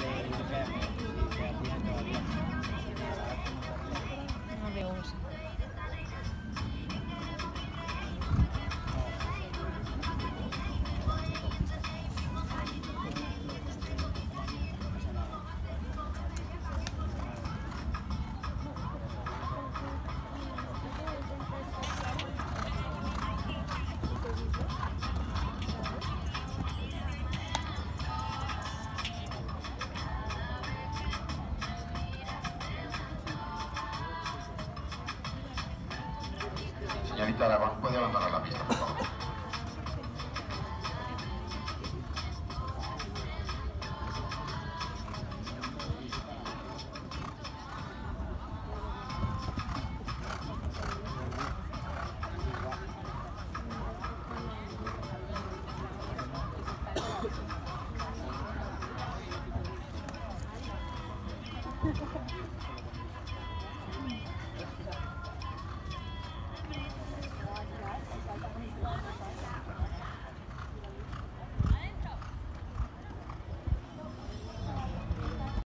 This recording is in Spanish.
Friday with the family. Señorita Aragón, ¿puede abandonar la pista, por favor?